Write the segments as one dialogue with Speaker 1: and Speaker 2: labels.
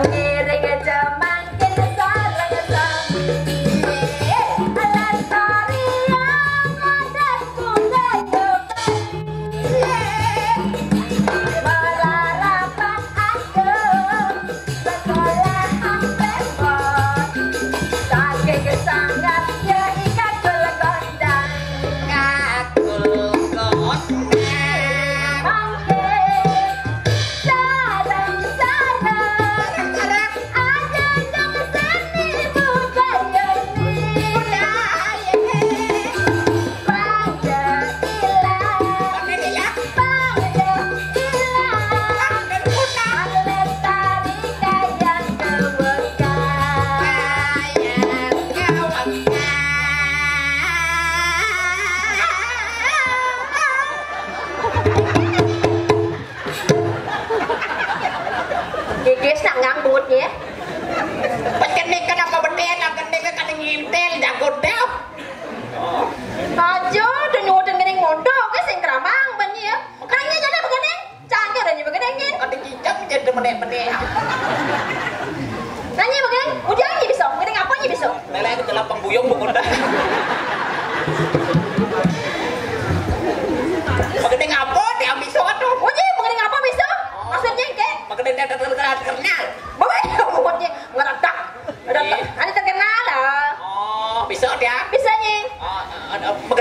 Speaker 1: 땡 bungut-bungutnya.
Speaker 2: Pencenik kan apa beden, kening kan ngintil jago deh.
Speaker 1: Aja dan nyuwun kening mondok ke sing kramang ban ya. Kayaknya jane begene. Cangkir aja begene ngin.
Speaker 2: Kan cicak jadi menek-menek.
Speaker 1: Nanya begene, udah aja bisa. Begene ngapain bisa?
Speaker 2: Lele ke celah pengbuyung bukan dah. Magandang ngapa dia bisa aduh.
Speaker 1: Uji begene ngapa bisa? Maksudnya ke?
Speaker 2: Magandang dia terkenal terkenal.
Speaker 1: Bagaimana bunutnya ngeredak. Redak. Ani terkenal lah.
Speaker 2: Oh, bisa dia.
Speaker 1: Bisa nyi.
Speaker 2: Oh,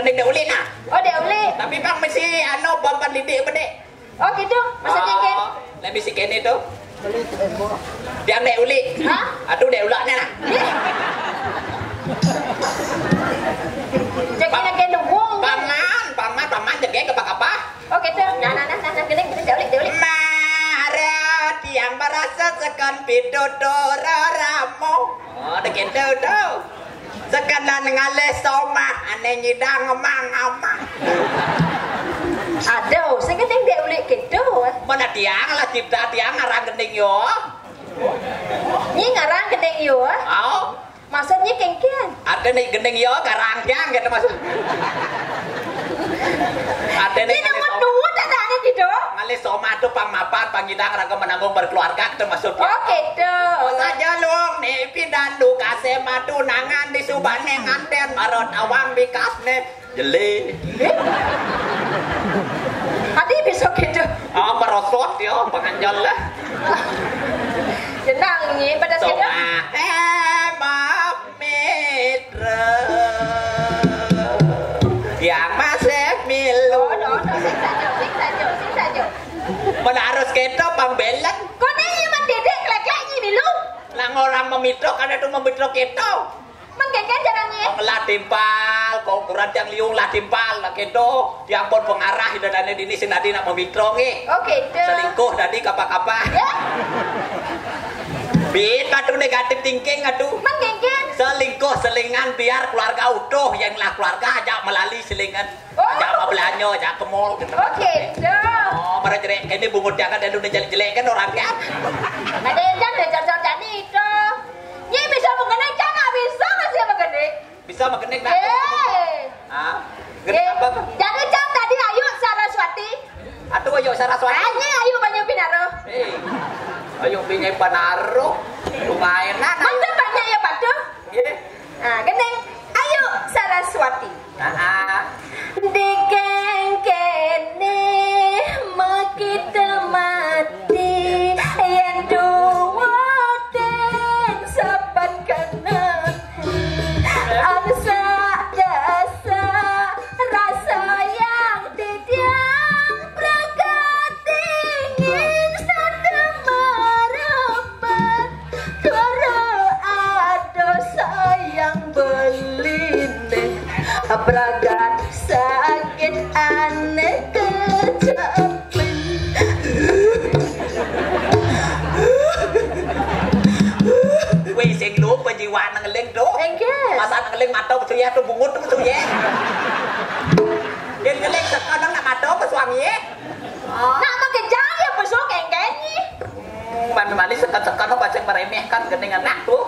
Speaker 2: uh, magandang dia ulin ah.
Speaker 1: Oh, dia beli.
Speaker 2: Tapi bang mesti anu bamban lidik bedek.
Speaker 1: Oh, gitu. Ke?
Speaker 2: Oh, lebih si kene tu. Dia dek uli.
Speaker 1: Hah?
Speaker 2: Aduh dek ulaknya lah.
Speaker 1: Jadi nak kena buang.
Speaker 2: Paman, paman, paman jaga ke apa?
Speaker 1: Oh, gitu. Nah, nah, nah, nah, nah, gini, dia beli, dia beli.
Speaker 2: Mara tiang merasa sekan pidodora ramo. Oh, dodo. Sekanan ngale soma ane nyidang mang ama.
Speaker 1: Aduh, sing keting dia beli gitu. eh.
Speaker 2: Mana tiang lah cipta tiang ngarang gending yo.
Speaker 1: Nyi ngarang gendeng yo.
Speaker 2: Oh,
Speaker 1: Maksudnya kengkian.
Speaker 2: ada nih gending yo garang tiang gitu maksud. Ada nih
Speaker 1: Ini nomor dua ada.
Speaker 2: Ngale soma tuh pang mapan pang nyidang raga menanggung berkeluarga termasuk
Speaker 1: Oh, gitu.
Speaker 2: Oh saja lung nih pindan lu kase madu nangan di subane nganten marot awang bikasne jeli.
Speaker 1: Adi bisa gitu.
Speaker 2: Oh merosot yo penganjal lah.
Speaker 1: Jenang nyi pada.
Speaker 2: Soma eh maaf mitra yang masih milu.
Speaker 1: No, no, sing saja, sing saja, sing saja.
Speaker 2: Mana harus keto pang belan.
Speaker 1: Kau
Speaker 2: orang memitra kan itu memitra keto.
Speaker 1: Man kengkian jarang nyi.
Speaker 2: Ang lah timpal, kung kurang tiang liung lah timpal, lah keto. Tiang pun pengarah ida dani dini sinadi nak memitra ngi.
Speaker 1: Oh, gitu.
Speaker 2: Selingkuh tadi kapa-kapa.
Speaker 1: Ya,
Speaker 2: Bit aduh negatif thinking aduh.
Speaker 1: kengkian.
Speaker 2: Selingkuh selingan biar keluarga utuh yang lah keluarga ajak melalui selingan.
Speaker 1: Oh.
Speaker 2: Ajak mau belanja, ajak ke mall gitu.
Speaker 1: Oh, gitu.
Speaker 2: Oh, mereka jelek ini bungut jangan dan udah jelek-jelek kan orangnya.
Speaker 1: Ada yang jangan jangan jangan itu. Nyi bisa mengenai jangan bisa nggak sih mengenai?
Speaker 2: Bisa makenik nak.
Speaker 1: Eh.
Speaker 2: Ah, gede apa? tuh?
Speaker 1: Jangan jangan tadi ayo Saraswati.
Speaker 2: Aduh ayo Saraswati.
Speaker 1: Hanya ayo banyak pinaro.
Speaker 2: Eh, ayo pinjai panaro. Lumayan nah.
Speaker 1: Bantu banyak ya bantu.
Speaker 2: Iya.
Speaker 1: Nah, geneng. Ayo Saraswati.
Speaker 2: Ah,
Speaker 1: beline Bragat sakit aneh kecapen
Speaker 2: Wih, sing lu penjiwa nang ngeling tuh.
Speaker 1: Engges
Speaker 2: Masa nang ngeling mata betul ya tuh bungut tuh betul ya. Dia ngeling sekarang nak mata ke suami ya.
Speaker 1: Nak makin jaya besok enggenyi
Speaker 2: Mami mali sekat-sekat baca meremehkan gening anak tuh.